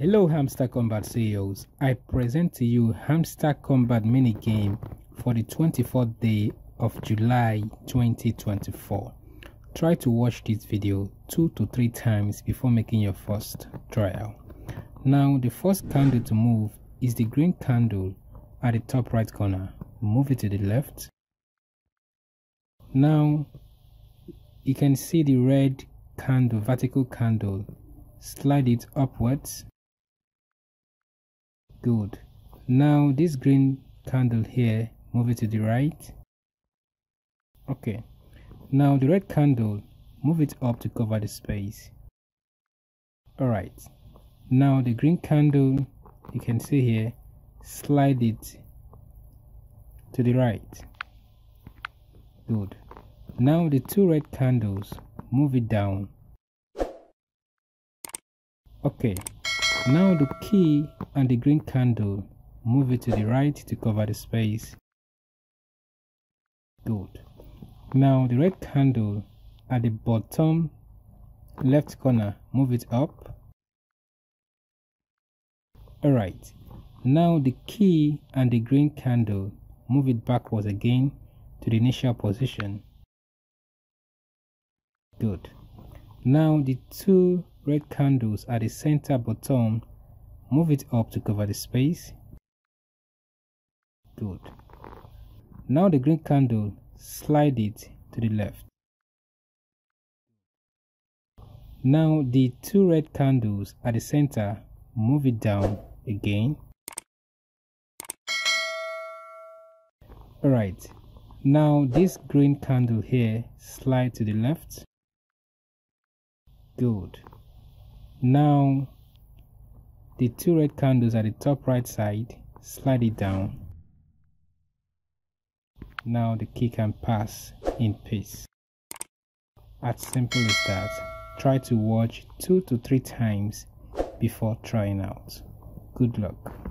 Hello Hamster Kombat CEOs, I present to you Hamster Kombat mini game for the 24th day of July 2024. Try to watch this video 2 to 3 times before making your first trial. Now the first candle to move is the green candle at the top right corner. Move it to the left. Now you can see the red candle, vertical candle. Slide it upwards good. Now this green candle here move it to the right. Okay. Now the red candle move it up to cover the space. All right now the green candle you can see here slide it to the right. Good. Now the two red candles move it down. Okay. Now the key and the green candle, move it to the right to cover the space. Good. Now the red candle at the bottom left corner, move it up. Alright. Now the key and the green candle, move it backwards again to the initial position. Good. Now the two red candles at the center bottom move it up to cover the space. Good. Now the green candle slide it to the left. Now the two red candles at the center move it down again. All right now this green candle here slide to the left. Good. Now the two red candles at the top right side slide it down. Now the key can pass in peace as simple as that try to watch two to three times before trying out. Good luck